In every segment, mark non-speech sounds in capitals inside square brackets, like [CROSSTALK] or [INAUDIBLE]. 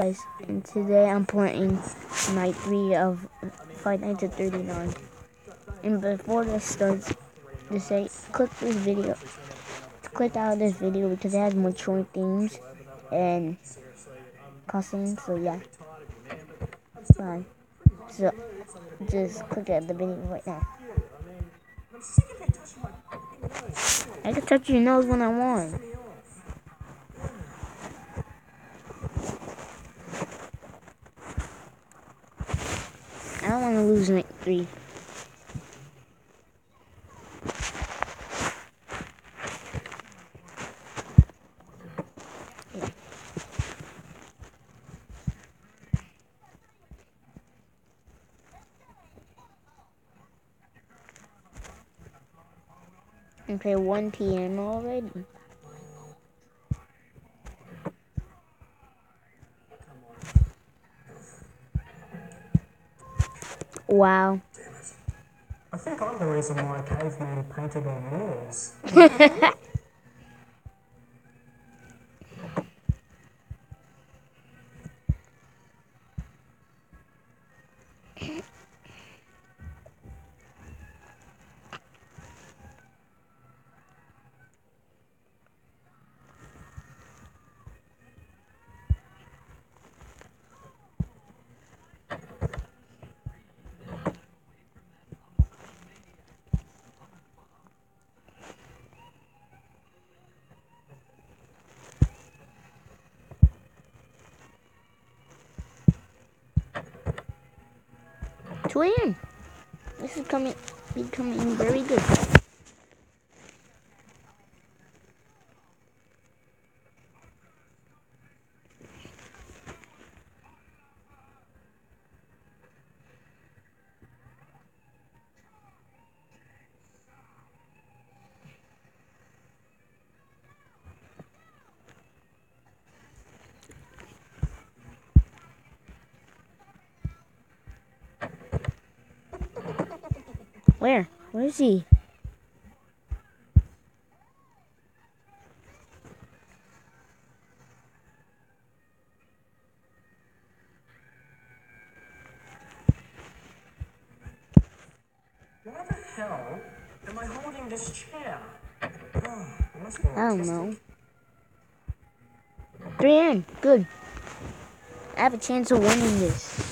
guys, and today I'm playing night 3 of Five Nights at 39. And before this starts, just say, click this video, click out of this video because it has mature themes and cussing, so yeah. Bye. So, just click out the video right now. I can touch your nose when I want. I don't lose night three. Okay, 1 p.m. already. Wow. I think I'm the reason why cavemen painted on walls. [LAUGHS] Two a.m. This is coming becoming very good. Where? Where is he? Why the hell am I holding this chair? Oh, must be I don't know. 3 a.m. Good. I have a chance of winning this.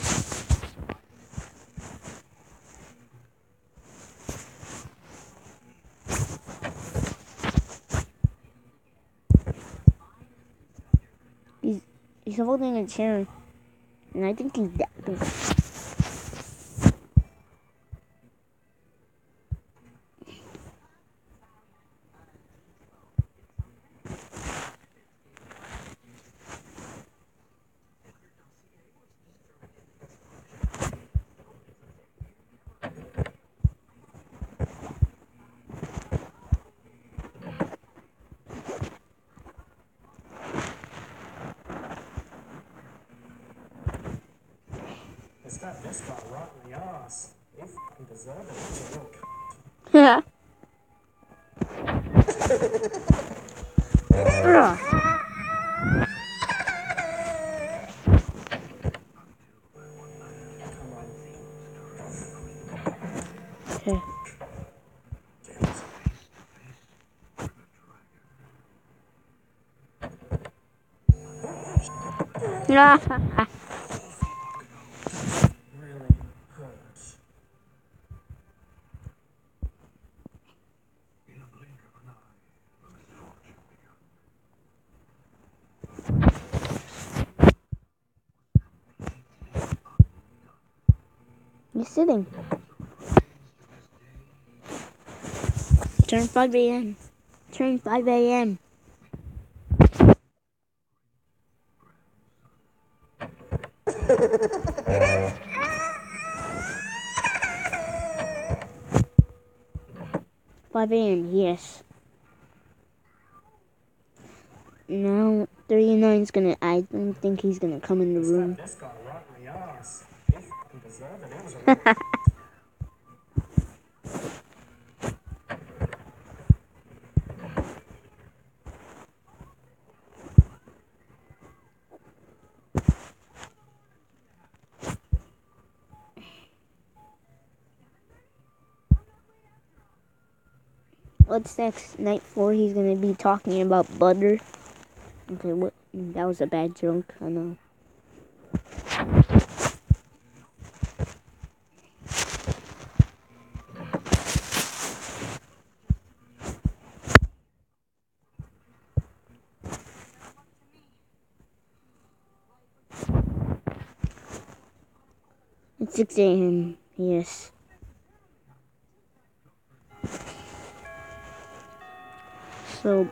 He's holding a chair, and I think he's big. That this [LAUGHS] guy right in the ass. He fucking deserved it. He's a real. Yeah. Yeah. He's sitting. Turn 5 a.m. Turn 5 a.m. [LAUGHS] Five a.m. Yes. Now thirty nine's gonna. I don't think he's gonna come in the room. What's next? Night four, he's gonna be talking about butter. Okay, what? That was a bad joke, I know. It's 6 a.m. Yes. So